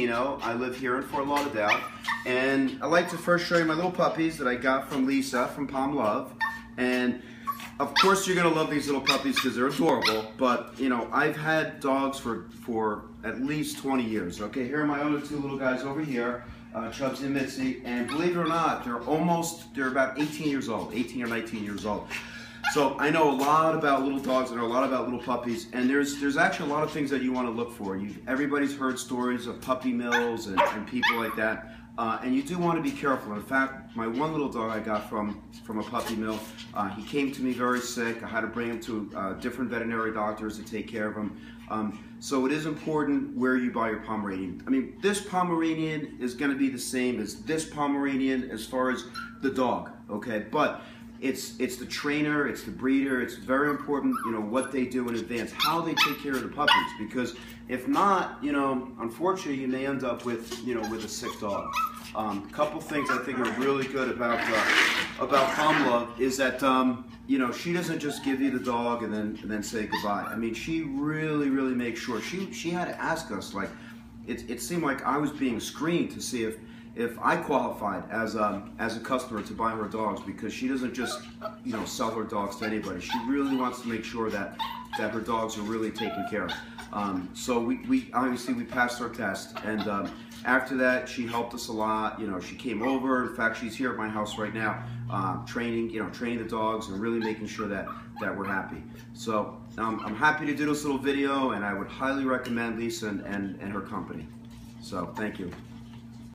You know, I live here in Fort Lauderdale, and I'd like to first show you my little puppies that I got from Lisa from Pom Love. And of course, you're gonna love these little puppies because they're adorable. But you know, I've had dogs for for at least 20 years. Okay, here are my other two little guys over here, uh, Chubbs and Mitzi. And believe it or not, they're almost they're about 18 years old, 18 or 19 years old. So I know a lot about little dogs. and a lot about little puppies, and there's there's actually a lot of things that you want to look for. You everybody's heard stories of puppy mills and, and people like that, uh, and you do want to be careful. In fact, my one little dog I got from from a puppy mill, uh, he came to me very sick. I had to bring him to uh, different veterinary doctors to take care of him. Um, so it is important where you buy your Pomeranian. I mean, this Pomeranian is going to be the same as this Pomeranian as far as the dog, okay? But it's it's the trainer, it's the breeder. It's very important, you know, what they do in advance, how they take care of the puppies. Because if not, you know, unfortunately, you may end up with you know with a sick dog. Um, a couple things I think are really good about uh, about Love is that um, you know she doesn't just give you the dog and then and then say goodbye. I mean, she really really makes sure. She she had to ask us like, it, it seemed like I was being screened to see if if I qualified as a, as a customer to buy her dogs because she doesn't just you know sell her dogs to anybody. She really wants to make sure that that her dogs are really taken care of. Um, so we, we obviously we passed our test, and um, after that she helped us a lot. You know, she came over. In fact, she's here at my house right now, uh, training you know training the dogs and really making sure that that we're happy. So um, I'm happy to do this little video, and I would highly recommend Lisa and, and, and her company. So thank you.